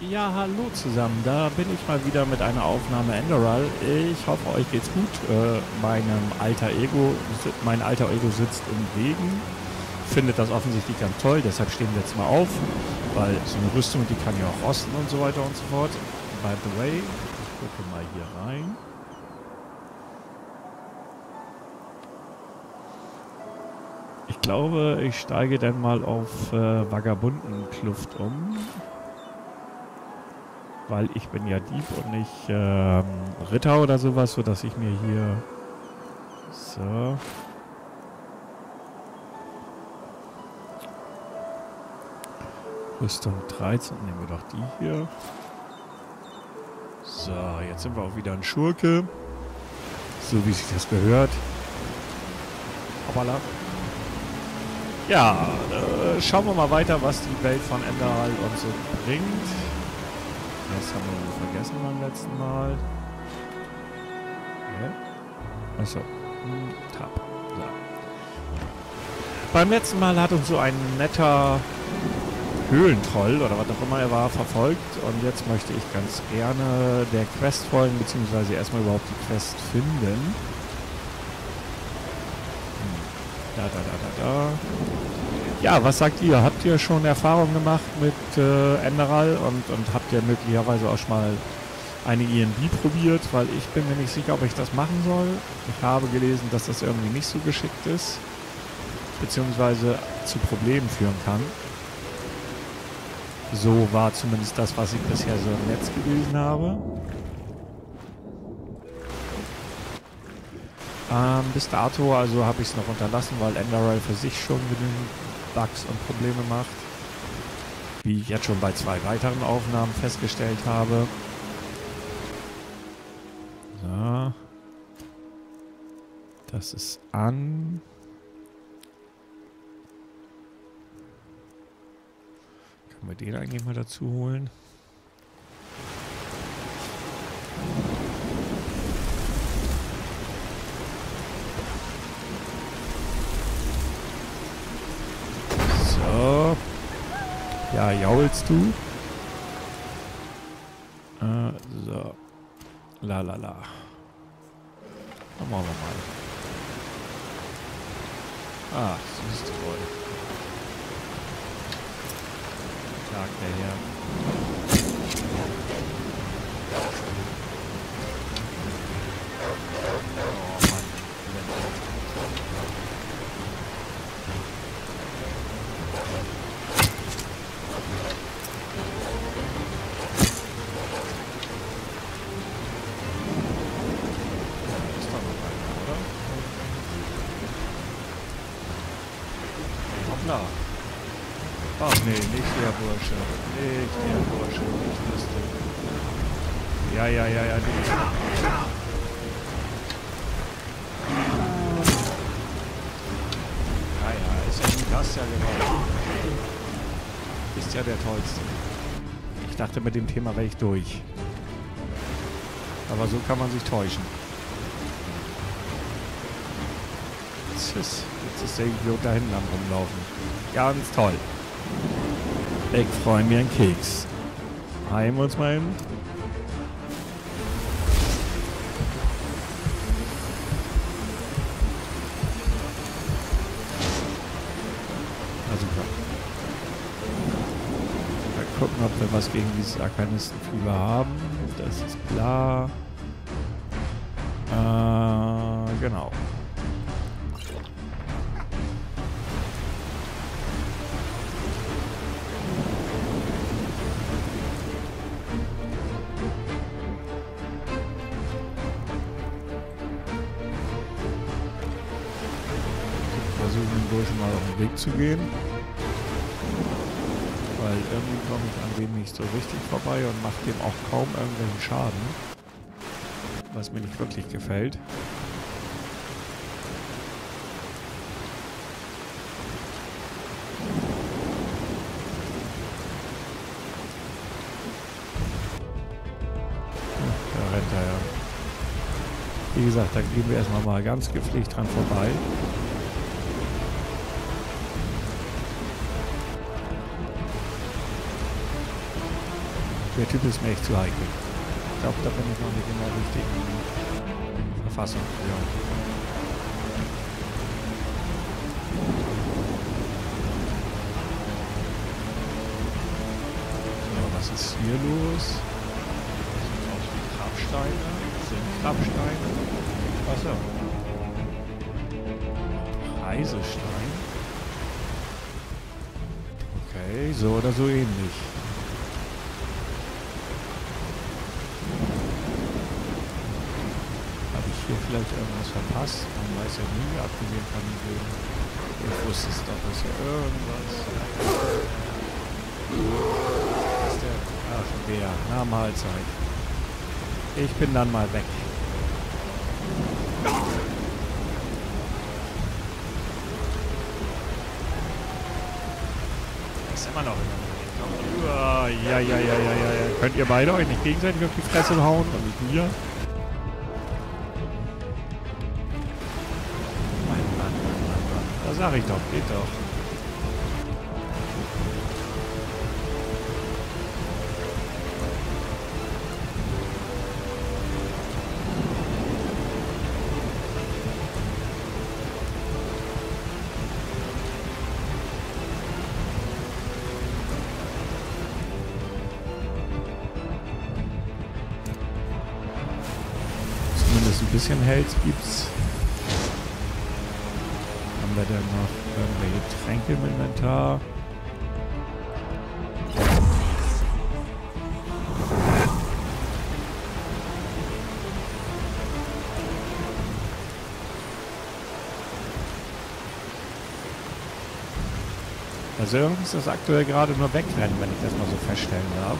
Ja, hallo zusammen. Da bin ich mal wieder mit einer Aufnahme Enderal. Ich hoffe, euch geht's gut. Äh, meinem alter Ego, mein alter Ego sitzt im Regen, findet das offensichtlich ganz toll. Deshalb stehen wir jetzt mal auf, weil so eine Rüstung, die kann ja auch rosten und so weiter und so fort. By the way, ich gucke mal hier rein. Ich glaube, ich steige dann mal auf äh, Vagabundenkluft um weil ich bin ja Dieb und nicht ähm, Ritter oder sowas, sodass ich mir hier so Rüstung 13, nehmen wir doch die hier. So, jetzt sind wir auch wieder ein Schurke. So wie sich das gehört. Hoppala. Ja, äh, schauen wir mal weiter, was die Welt von Enderal uns so bringt. Das haben wir vergessen beim letzten Mal. Ja. Achso. Hm, Tab. So. Beim letzten Mal hat uns so ein netter Höhlentroll oder was auch immer er war verfolgt und jetzt möchte ich ganz gerne der Quest folgen, beziehungsweise erstmal überhaupt die Quest finden. Hm. Da, da, da, da, da. Ja, was sagt ihr? Habt ihr schon Erfahrung gemacht mit äh, Enderal und, und habt ihr möglicherweise auch schon mal eine ENB probiert? Weil ich bin mir nicht sicher, ob ich das machen soll. Ich habe gelesen, dass das irgendwie nicht so geschickt ist, beziehungsweise zu Problemen führen kann. So war zumindest das, was ich bisher so im Netz gelesen habe. Ähm, bis dato also habe ich es noch unterlassen, weil Enderal für sich schon genügend Bugs und Probleme macht. Wie ich jetzt schon bei zwei weiteren Aufnahmen festgestellt habe. So. Das ist an. Können wir den eigentlich mal dazu holen? Ja, jaulst du? Äh, so. La la la. Dann machen wir mal. Ah, süß toll. Tag der Herr. Klar. Ach nee, nicht der Bursche. Nicht der Bursche, nicht lustig. Ja, ja, ja, ja, nee. Ja, ja, ist ja gut, hast ja gewonnen. Ist ja der Tollste. Ich dachte, mit dem Thema wäre ich durch. Aber so kann man sich täuschen. Tschüss. Jetzt ist der Idiot da hinten am rumlaufen. Ganz toll. Ich freue mich einen Keks. Heim uns mal. Mal gucken, ob wir was gegen dieses Arkanistenfieber haben. Das ist klar. Äh, genau. Weg zu gehen. Weil irgendwie komme ich an dem nicht so richtig vorbei und mache dem auch kaum irgendwelchen Schaden. Was mir nicht wirklich gefällt. Wie gesagt, da gehen wir erstmal mal ganz gepflegt dran vorbei. Der Typ ist mir echt zu heikel. Ich glaube, da bin ich noch nicht in der richtigen Verfassung. Ja. Was ist hier los? Sieht aus wie Grabsteine. Sind Grabsteine. Achso. Reisestein. Okay, so oder so ähnlich. Habe ich hier vielleicht irgendwas verpasst? Man weiß ja nie, abgesehen von. Ich wusste es doch, dass ja irgendwas. Was ist der? Ach, der. Na, Mahlzeit. Ich bin dann mal weg. Ist immer noch Uah, Ja, ja, ja, ja, ja, ja. Könnt ihr beide euch nicht gegenseitig auf die Fresse hauen und nicht mir? Sag ich doch, geht doch. Zumindest ein bisschen Hells gibt's. Denn noch irgendwelche Tränke im Inventar? Also irgendwie ist das aktuell gerade nur wegrennen, wenn ich das mal so feststellen darf.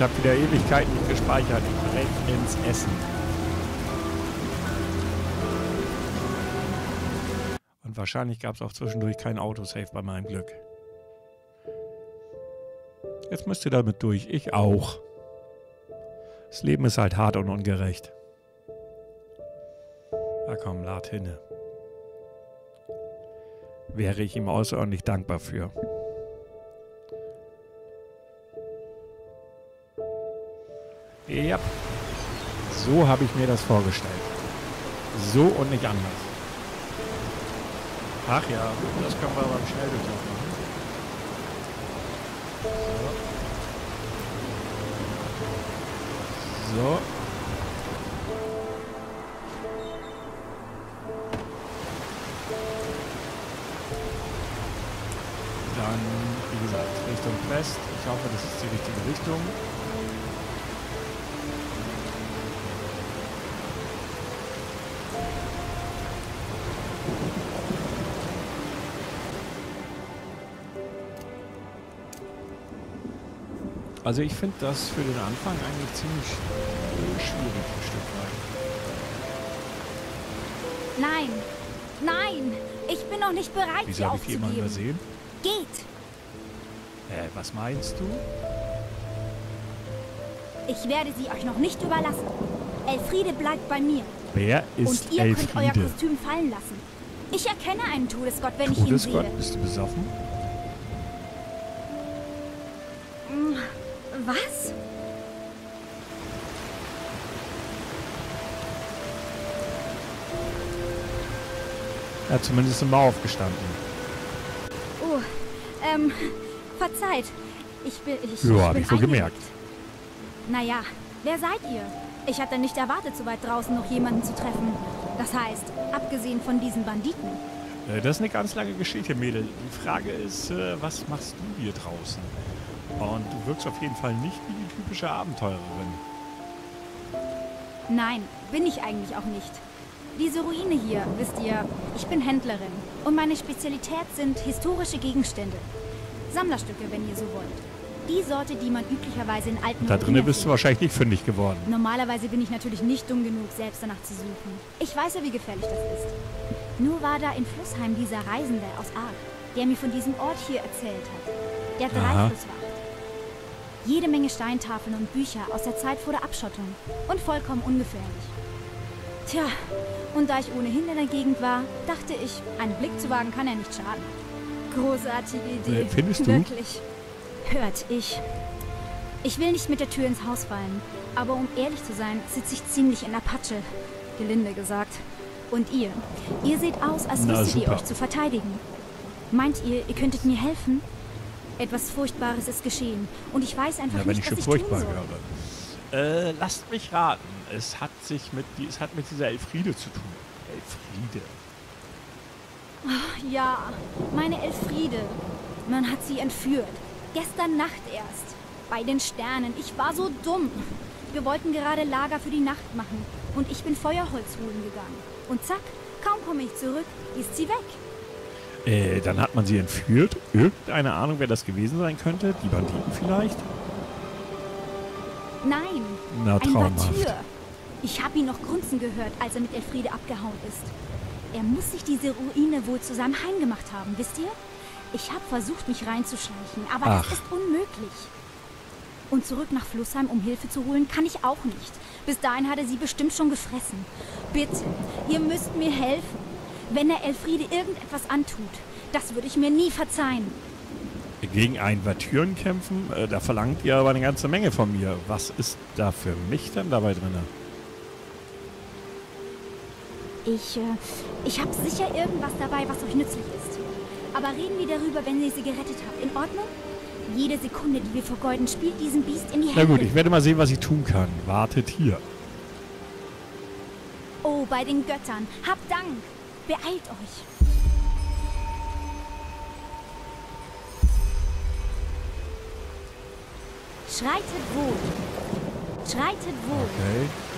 Ich habe wieder Ewigkeiten nicht gespeichert. Ich renn ins Essen. Und wahrscheinlich gab es auch zwischendurch kein Autosave bei meinem Glück. Jetzt müsst ihr damit durch. Ich auch. Das Leben ist halt hart und ungerecht. Na komm, lad hinne. Wäre ich ihm außerordentlich dankbar für. Ja, so habe ich mir das vorgestellt. So und nicht anders. Ach ja, das können wir beim Schnelldurchlauf machen. So. So. Dann, wie gesagt, Richtung West. Ich hoffe, das ist die richtige Richtung. Also ich finde das für den Anfang eigentlich ziemlich schwierig ein Stück weit. Nein, nein, ich bin noch nicht bereit, Wieso habe ich jemanden aufzugeben. übersehen? Geht. Äh, was meinst du? Ich werde sie euch noch nicht überlassen. Elfriede bleibt bei mir. Wer ist und ihr könnt euer Elfriede? Kostüm fallen lassen. Ich erkenne einen Todesgott, wenn ich ihn Todesgott, sehe. bist du besoffen? Was? Er hat zumindest immer aufgestanden. Oh, ähm, verzeiht. Ich bin. Ich, Ja, ich hab ich so gemerkt. Naja, wer seid ihr? Ich hatte nicht erwartet, so weit draußen noch jemanden zu treffen. Das heißt, abgesehen von diesen Banditen. Äh, das ist eine ganz lange Geschichte, Mädel. Die Frage ist, äh, was machst du hier draußen? Und du wirkst auf jeden Fall nicht wie die typische Abenteurerin. Nein, bin ich eigentlich auch nicht. Diese Ruine hier, wisst ihr, ich bin Händlerin. Und meine Spezialität sind historische Gegenstände. Sammlerstücke, wenn ihr so wollt. Die Sorte, die man üblicherweise in alten Da drinnen bist du wahrscheinlich nicht fündig geworden. Normalerweise bin ich natürlich nicht dumm genug, selbst danach zu suchen. Ich weiß ja, wie gefährlich das ist. Nur war da in Flussheim dieser Reisende aus Ark, der mir von diesem Ort hier erzählt hat. Der Aha. Dreiflusswacht. Jede Menge Steintafeln und Bücher aus der Zeit vor der Abschottung. Und vollkommen ungefährlich. Tja, und da ich ohnehin in der Gegend war, dachte ich, einen Blick zu wagen kann ja nicht schaden. Großartige Idee. Äh, findest du? Wirklich. Hört, ich. Ich will nicht mit der Tür ins Haus fallen, aber um ehrlich zu sein, sitze ich ziemlich in der Patsche. Gelinde gesagt. Und ihr? Ihr seht aus, als Na, wüsstet ihr euch zu verteidigen. Meint ihr, ihr könntet mir helfen? Etwas Furchtbares ist geschehen und ich weiß einfach Ja, wenn nicht, ich schon was ich furchtbar tun soll. höre. Äh, lasst mich raten. Es hat sich mit, es hat mit dieser Elfriede zu tun. Elfriede. Ja, meine Elfriede. Man hat sie entführt. Gestern Nacht erst. Bei den Sternen. Ich war so dumm. Wir wollten gerade Lager für die Nacht machen. Und ich bin Feuerholz holen gegangen. Und zack, kaum komme ich zurück, ist sie weg. Äh, dann hat man sie entführt. Irgendeine Ahnung, wer das gewesen sein könnte? Die Banditen vielleicht? Nein, Na, ein traumhaft. Batür. Ich habe ihn noch grunzen gehört, als er mit Elfriede abgehauen ist. Er muss sich diese Ruine wohl zu seinem Heim gemacht haben, wisst ihr? Ich habe versucht, mich reinzuschleichen, aber Ach. das ist unmöglich. Und zurück nach Flussheim, um Hilfe zu holen, kann ich auch nicht. Bis dahin hat er sie bestimmt schon gefressen. Bitte, ihr müsst mir helfen. Wenn er Elfriede irgendetwas antut, das würde ich mir nie verzeihen. Gegen einen Vatüren kämpfen? Äh, da verlangt ihr aber eine ganze Menge von mir. Was ist da für mich denn dabei drin? Ich, äh, ich habe sicher irgendwas dabei, was euch nützlich ist. Aber reden wir darüber, wenn ihr sie gerettet habt. In Ordnung? Jede Sekunde, die wir vergeuden, spielt diesem Biest in die Hände. Na gut, ich werde mal sehen, was ich tun kann. Wartet hier. Oh, bei den Göttern. Habt Dank. Beeilt euch. Schreitet wohl. Schreitet wohl. Okay.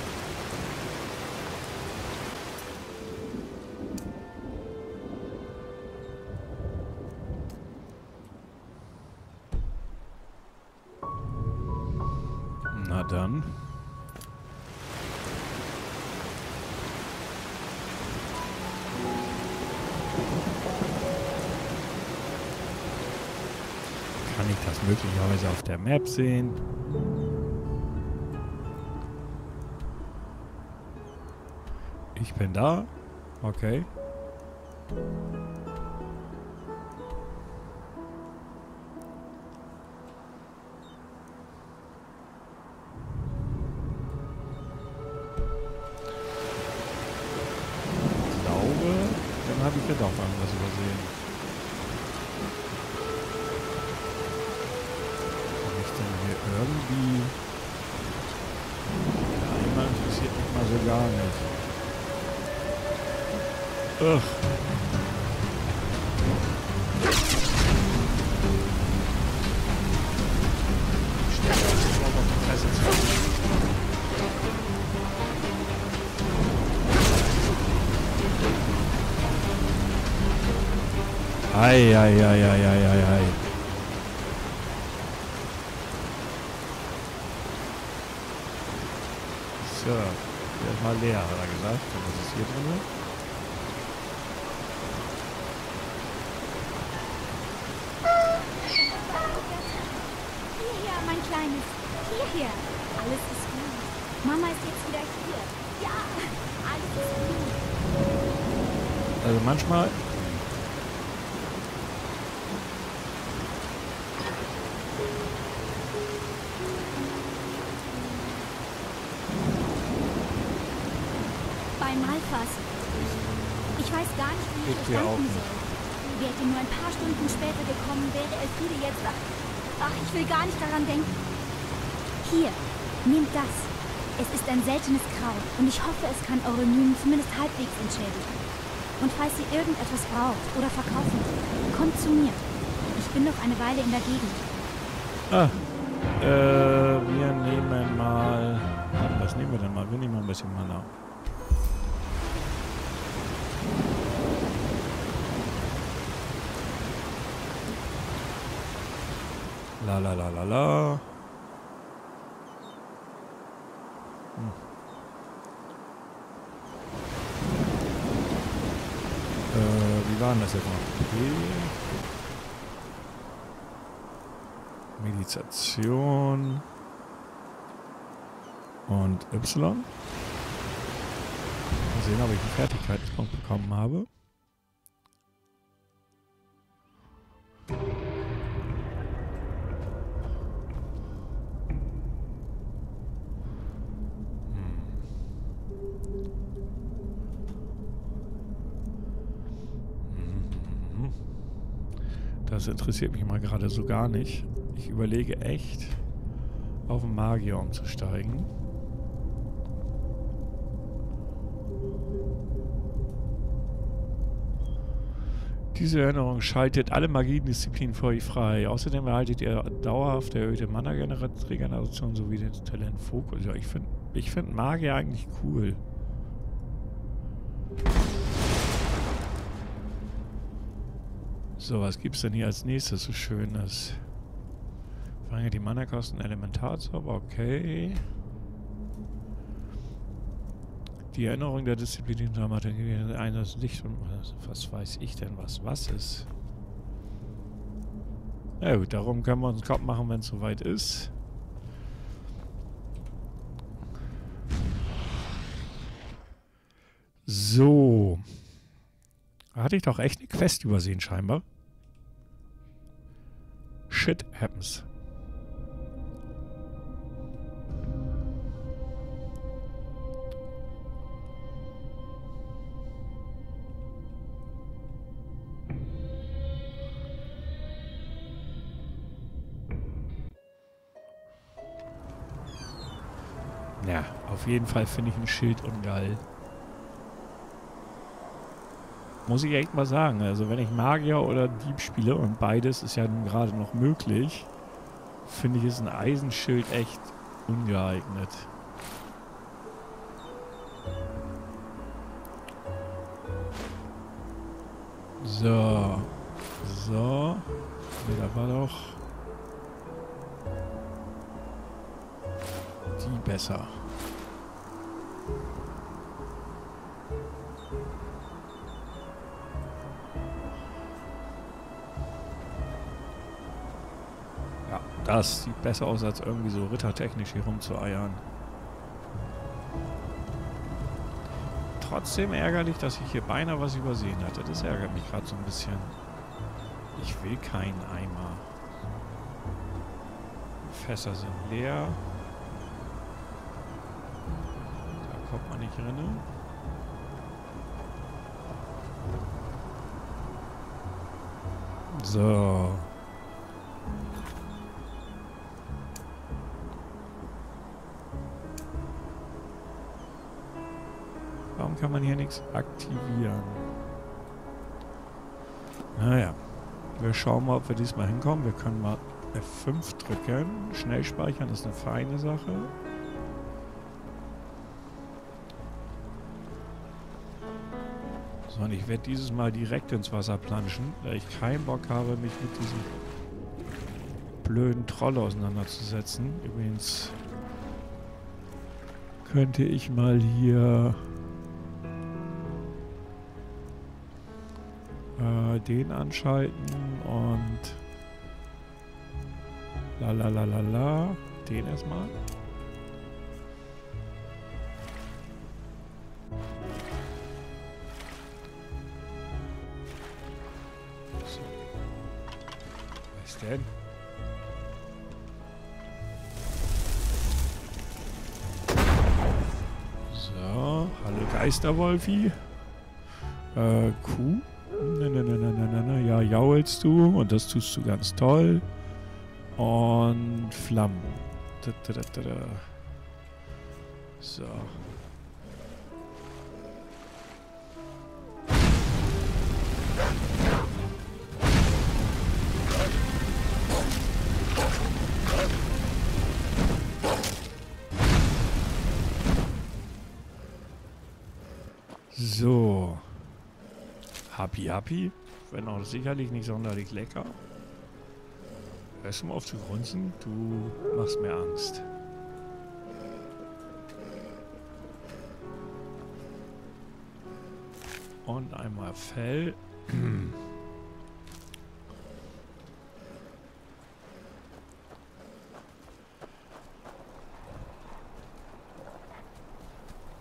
Das möglicherweise auf der Map sehen? Ich bin da. Okay. Ich glaube, dann habe ich ja doch irgendwas übersehen. Ja, einmal interessiert mich mal so gar nicht. Ugh. Die zu. Ei, ei, ei, ei, ei, ei, ei. So, der ist mal leer, hat er gesagt. Und was ist hier drin? Hierher, mein Kleines. Hierher. Alles ist gut. Mama ist jetzt wieder hier. Ja, alles ist gut. Also manchmal. Bei Malfas. Ich weiß gar nicht, wie ich Ich auch danken soll. Ihr nur ein paar Stunden später gekommen, wäre Elfriede jetzt... Ach, ach, ich will gar nicht daran denken. Hier, nehmt das. Es ist ein seltenes Kraut und ich hoffe, es kann eure Mühen zumindest halbwegs entschädigen. Und falls ihr irgendetwas braucht oder verkaufen kommt zu mir. Ich bin noch eine Weile in der Gegend. Ah. Äh, wir nehmen mal. Was nehmen wir denn mal? Wir nehmen mal ein bisschen Mana. La la la la la. Wie war denn das jetzt noch? P. Meditation. Und Y. Mal sehen, ob ich einen Fertigkeitspunkt bekommen habe. Das interessiert mich mal gerade so gar nicht. Ich überlege echt, auf den Magier umzusteigen. Diese Erinnerung schaltet alle Magiedisziplinen für euch frei. Außerdem erhaltet ihr dauerhaft erhöhte Mana-Regeneration sowie den Talent Fokus. Ja, ich finde ich find Magier eigentlich cool. So, was gibt's denn hier als nächstes so Schönes? Fange die Mana-Kosten Elementarzauber, okay. Die Erinnerung der Disziplin der eines Licht und was weiß ich denn, was was ist. Na gut, darum können wir uns Kopf machen, wenn es soweit ist. So. Da hatte ich doch echt eine Quest übersehen, scheinbar. Shit happens. Ja, auf jeden Fall finde ich ein Schild ungeil. Muss ich echt mal sagen. Also wenn ich Magier oder Dieb spiele und beides ist ja nun gerade noch möglich, finde ich ist ein Eisenschild echt ungeeignet. So. So. Nee, da war doch die besser. Das sieht besser aus, als irgendwie so rittertechnisch hier rumzueiern. Trotzdem ärgerlich, dass ich hier beinahe was übersehen hatte. Das ärgert mich gerade so ein bisschen. Ich will keinen Eimer. Fässer sind leer. Da kommt man nicht rein. So. Kann man hier nichts aktivieren. Naja. Wir schauen mal, ob wir diesmal hinkommen. Wir können mal F5 drücken. Schnell speichern ist eine feine Sache. So, und ich werde dieses Mal direkt ins Wasser planschen, da ich keinen Bock habe, mich mit diesem blöden Troll auseinanderzusetzen. Übrigens könnte ich mal hier den anschalten und la la la la la. Den erstmal. So. Was denn? So, hallo Geisterwolfi. Äh, Kuh. Na, na, na, na, na, ja, jaulst du und das tust du ganz toll. Und Flammen. Da, da, da. So. Happy, wenn auch sicherlich nicht sonderlich lecker. Hörst du mal auf zu grunzen? Du machst mir Angst. Und einmal Fell.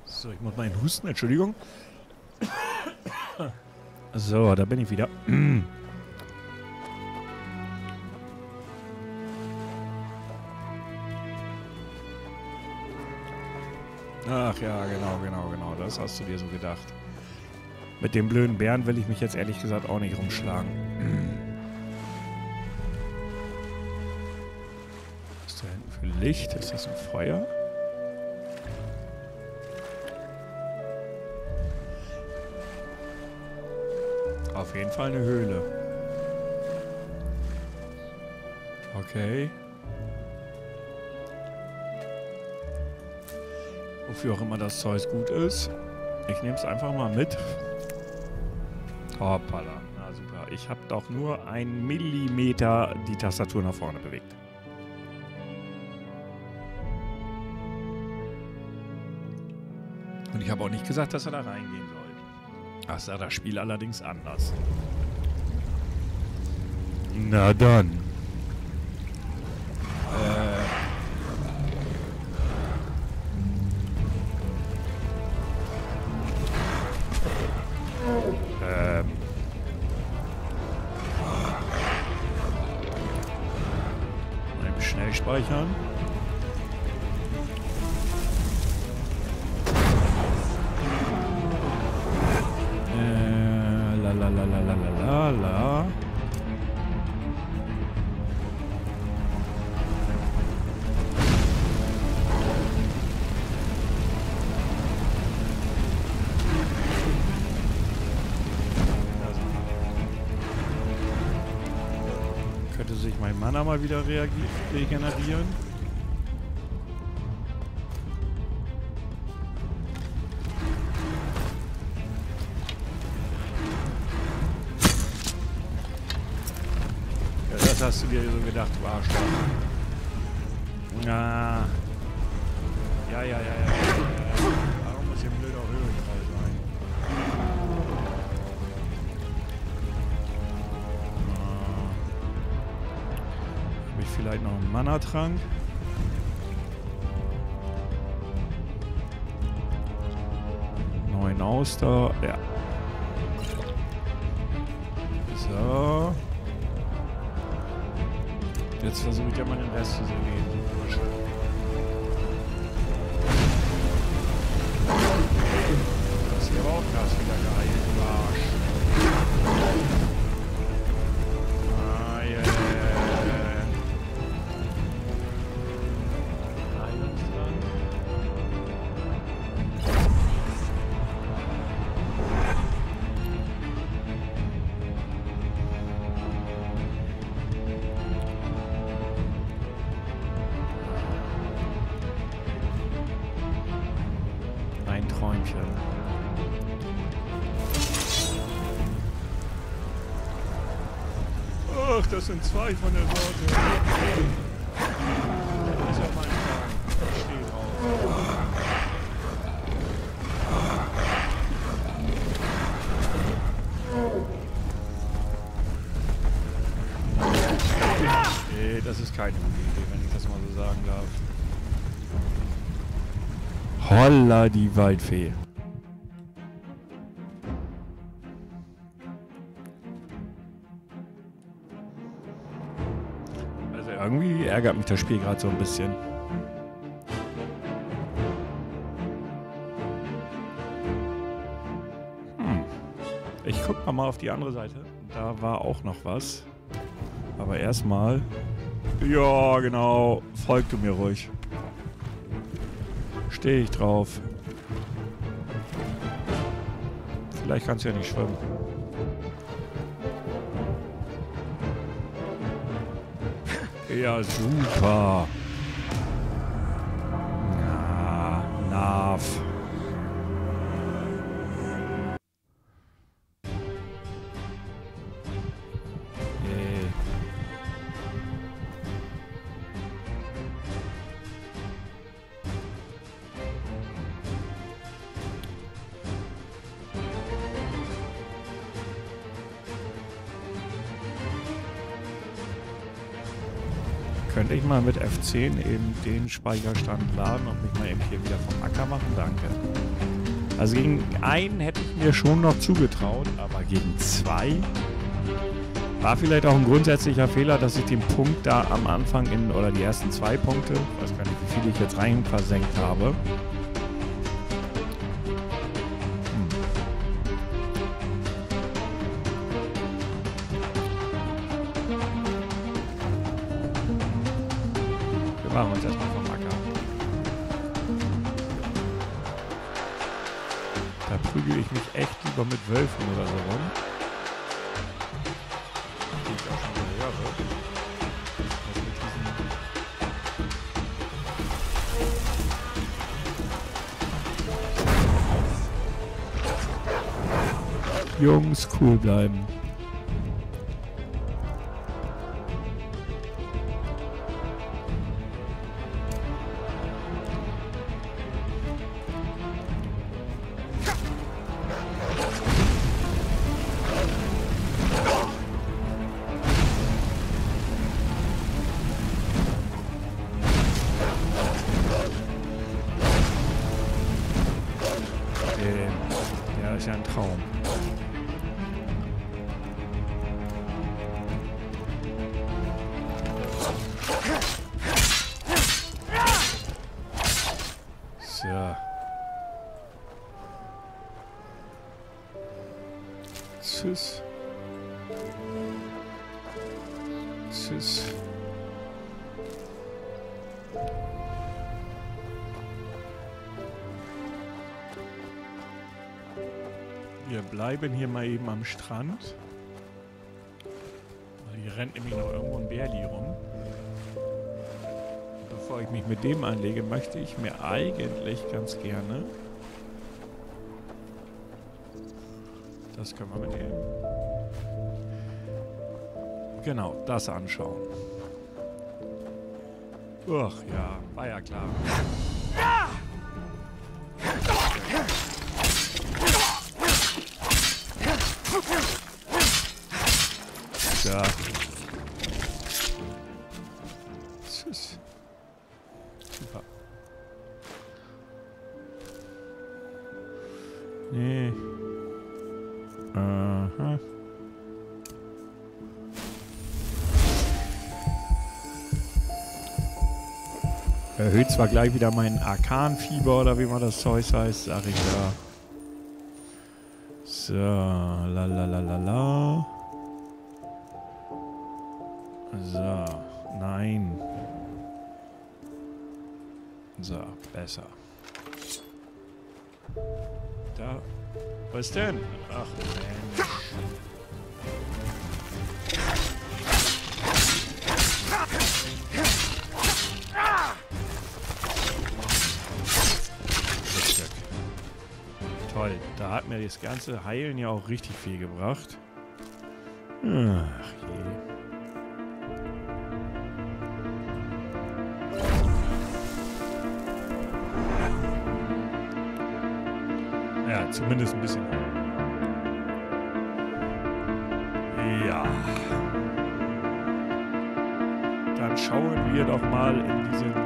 So, ich muss mal husten, Entschuldigung. So, da bin ich wieder. Ach ja, genau, genau, genau. Das hast du dir so gedacht. Mit dem blöden Bären will ich mich jetzt ehrlich gesagt auch nicht rumschlagen. Was ist da hinten für Licht? Ist das ein Feuer? Jeden Fall eine Höhle. Okay. Wofür auch immer das Zeug gut ist. Ich nehme es einfach mal mit. Hoppala. Na super. Ich habe doch nur einen Millimeter die Tastatur nach vorne bewegt. Und ich habe auch nicht gesagt, dass er da reingehen soll. Das sah das Spiel allerdings anders. Na dann. Könnte sich mein Mana mal wieder regenerieren? Ja, das hast du dir so gedacht, du Arschloch. Mana-Trank? Neun Auster. Ja. So. Jetzt versuche ich ja mal den Rest zu sehen. Das sind zwei von der Sorte. Das ist ja mein Plan. Drauf. Nee, das ist keine gute Idee, wenn ich das mal so sagen darf. Holla die Waldfee. Irgendwie ärgert mich das Spiel gerade so ein bisschen. Hm. Ich guck mal, mal auf die andere Seite. Da war auch noch was. Aber erstmal. Ja, genau. Folg du mir ruhig. Stehe ich drauf. Vielleicht kannst du ja nicht schwimmen. Ja, super. Könnte ich mal mit F10 eben den Speicherstand laden und mich mal eben hier wieder vom Acker machen? Danke. Also gegen einen hätte ich mir schon noch zugetraut, aber gegen zwei war vielleicht auch ein grundsätzlicher Fehler, dass ich den Punkt da am Anfang in, oder die ersten zwei Punkte, weiß gar nicht, wie viele ich jetzt rein versenkt habe, cool bleiben. Bleiben hier mal eben am Strand. Hier rennt nämlich noch irgendwo ein Bärli rum. Bevor ich mich mit dem anlege, möchte ich mir eigentlich ganz gerne... Das können wir mitnehmen. Genau, das anschauen. Ach ja, war ja klar. Zwar gleich wieder mein Arkanfieber oder wie man das Zeug heißt, sag ich ja. So, la la la la la. So, nein. So, besser. Da. Was denn? Ach, Mensch. Hat mir das ganze Heilen ja auch richtig viel gebracht. Ach je. zumindest ein bisschen. Ja. Dann schauen wir doch mal in diese